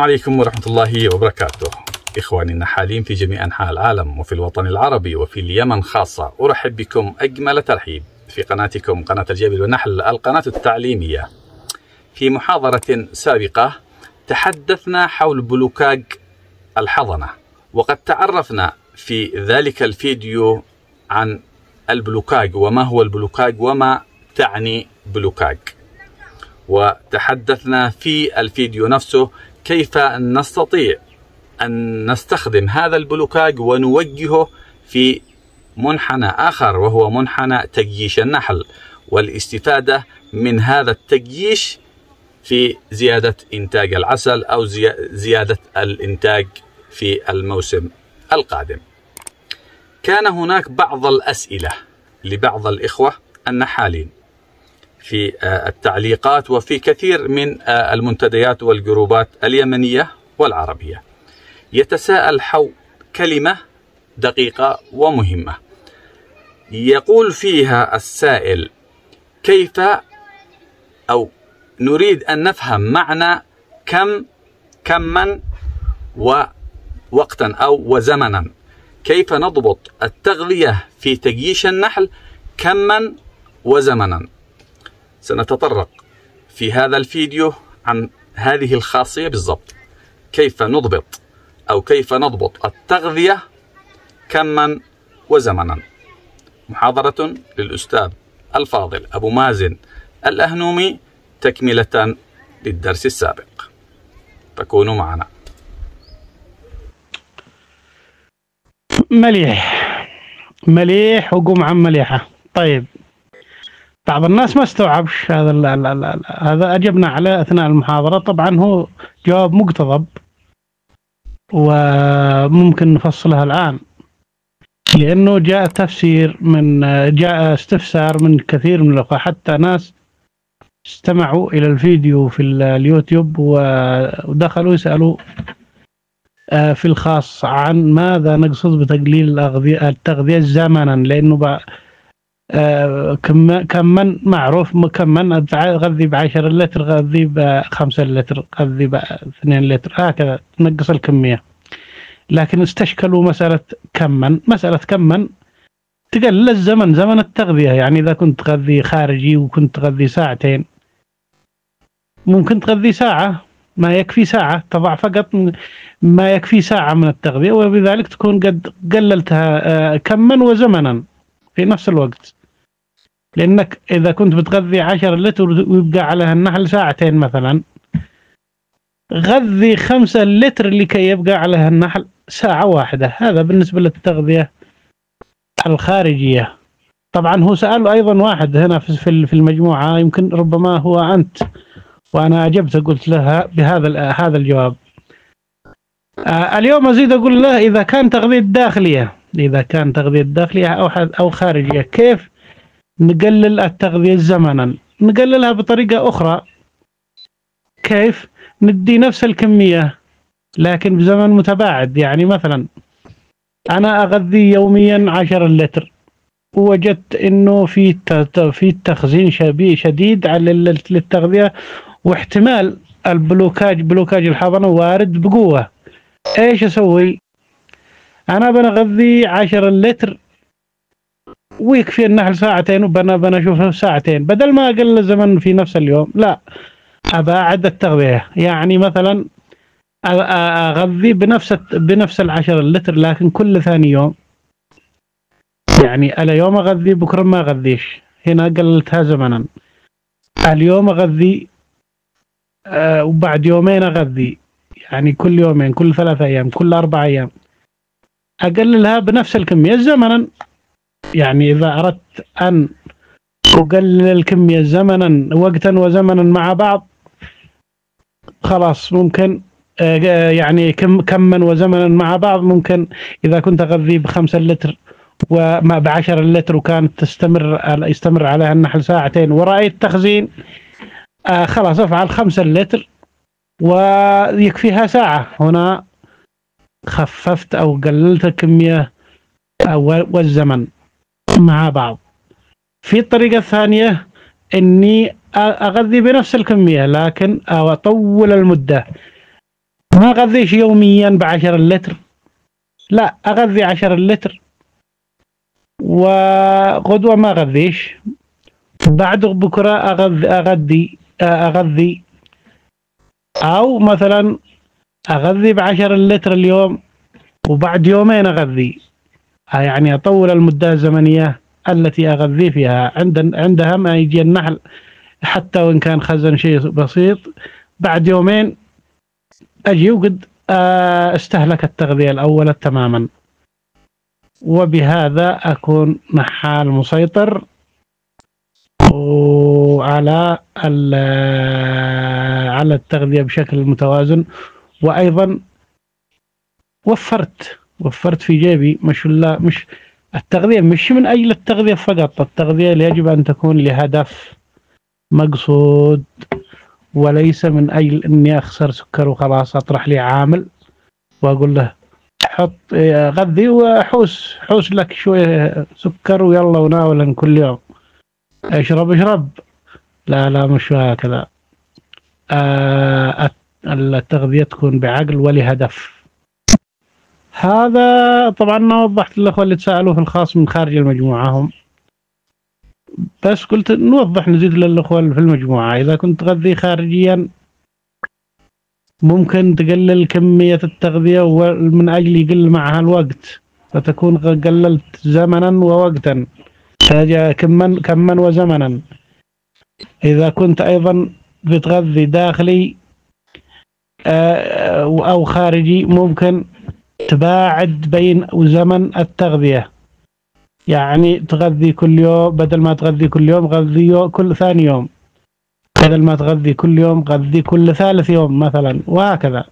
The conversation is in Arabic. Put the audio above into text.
السلام عليكم ورحمة الله وبركاته. إخواني النحالين في جميع أنحاء العالم وفي الوطن العربي وفي اليمن خاصة أرحب بكم أجمل ترحيب في قناتكم قناة الجبل والنحل القناة التعليمية. في محاضرة سابقة تحدثنا حول blocage الحضنة وقد تعرفنا في ذلك الفيديو عن ال blocage وما هو ال blocage وما تعني blocage وتحدثنا في الفيديو نفسه كيف نستطيع أن نستخدم هذا البلوكاج ونوجهه في منحنى آخر وهو منحنى تجيش النحل والاستفادة من هذا التجيش في زيادة إنتاج العسل أو زيادة الإنتاج في الموسم القادم. كان هناك بعض الأسئلة لبعض الإخوة النحالين. في التعليقات وفي كثير من المنتديات والجروبات اليمنية والعربية. يتساءل حول كلمة دقيقة ومهمة. يقول فيها السائل كيف أو نريد أن نفهم معنى كم كما ووقتا أو وزمنا؟ كيف نضبط التغذية في تجيش النحل كما وزمنا؟ سنتطرق في هذا الفيديو عن هذه الخاصية بالضبط. كيف نضبط أو كيف نضبط التغذية كما وزمنا. محاضرة للأستاذ الفاضل أبو مازن الأهنومي تكملة للدرس السابق. فكونوا معنا. مليح. مليح وقمعة مليحة. طيب. بعض الناس ما استوعبش هذا ال ال ال هذا أجبنا عليه أثناء المحاضرة. طبعا هو جواب مقتضب وممكن نفصلها الآن لأنه جاء تفسير من جاء استفسار من كثير من الأخوة. حتى ناس استمعوا إلى الفيديو في اليوتيوب ودخلوا يسألوا في الخاص عن ماذا نقصد بتقليل التغذية زمنا كم كمن معروف كمن غذي ب 10 لتر غذي ب 5 لتر غذي ب 2 لتر هكذا تنقص الكمية. لكن استشكلوا مسألة كمن مسألة كمن تقلل الزمن زمن التغذية. يعني إذا كنت تغذي خارجي وكنت تغذي ساعتين ممكن تغذي ساعة ما يكفي ساعة تضع فقط ما يكفي ساعة من التغذية وبذلك تكون قد قللتها كما وزمنا في نفس الوقت. لأنك إذا كنت بتغذي 10 لتر ويبقى عليها النحل ساعتين مثلا. غذي 5 لتر لكي يبقى عليها النحل ساعة واحدة. هذا بالنسبة للتغذية الخارجية. طبعا هو سأل أيضا واحد هنا في المجموعة يمكن ربما هو أنت. وأنا أجبت قلت لها بهذا هذا الجواب. اليوم أزيد أقول له إذا كان تغذية داخلية إذا كان تغذية داخلية أو أو خارجية كيف نقلل التغذية زمنا. نقللها بطريقة أخرى. كيف؟ ندي نفس الكمية لكن بزمن متباعد. يعني مثلا أنا أغذي يوميا عشر لتر. ووجدت إنه في في تخزين شديد على للتغذية. واحتمال البلوكاج بلوكاج الحضنه وارد بقوة. إيش أسوي؟ أنا بنغذي 10 لتر ويكفي النحل ساعتين وبنا بنشوفه ساعتين. بدل ما أقل الزمن في نفس اليوم لا. اباعد التغذيه يعني مثلا أغذي بنفس بنفس العشر لتر لكن كل ثاني يوم. يعني أنا يوم أغذي بكرة ما أغذيش. هنا قللتها زمنا. اليوم أغذي آه وبعد يومين أغذي. يعني كل يومين كل ثلاثة أيام كل أربع أيام. أقللها بنفس الكمية. زمنا يعني إذا أردت أن أقلل الكمية زمنا وقتا وزمنا مع بعض خلاص ممكن يعني كم كما وزمنا مع بعض ممكن. إذا كنت أغذي بخمسة لتر وما بعشر لتر وكانت تستمر يستمر عليها النحل ساعتين ورأيت تخزين آه خلاص أفعل خمسة لتر ويكفيها ساعة. هنا خففت أو قللت الكمية والزمن. مع بعض. في الطريقة الثانية إني أغذي بنفس الكمية لكن أطول المدة. ما أغذيش يوميا بعشر لتر. لا أغذي عشر لتر. وغدوة ما أغذيش. بعد بكرة أغذي أغذي أغذي. أو مثلا أغذي بعشر لتر اليوم وبعد يومين أغذي. يعني أطول المدة الزمنية التي أغذي فيها. عند عندها ما يجي النحل حتى وإن كان خزن شيء بسيط. بعد يومين أجي وقد آه، استهلك التغذية الأولى تماما. وبهذا أكون نحال مسيطر وعلى على التغذية بشكل متوازن. وأيضا وفرت وفرت في جيبي مش لا مش التغذية مش من أجل التغذية فقط التغذية يجب أن تكون لهدف مقصود وليس من أجل أني أخسر سكر وخلاص أطرح لي عامل وأقول له حط غذي وحوس حوس لك شوية سكر ويلا وناولا كل يوم. اشرب اشرب. لا لا مش هكذا. آه التغذية تكون بعقل ولهدف. هذا طبعا ما وضحت للأخوة اللي تسألوا في الخاص من خارج المجموعة هم. بس قلت نوضح نزيد للأخوة في المجموعة. إذا كنت تغذي خارجيا ممكن تقلل كمية التغذية ومن أجل يقل معها الوقت. فتكون قللت زمنا ووقتا. كما كما وزمنا. إذا كنت أيضا بتغذي داخلي آه، أو خارجي ممكن تباعد بين زمن التغذية. يعني تغذي كل يوم بدل ما تغذي كل يوم غذي كل ثاني يوم. بدل ما تغذي كل يوم غذي كل ثالث يوم مثلا وهكذا.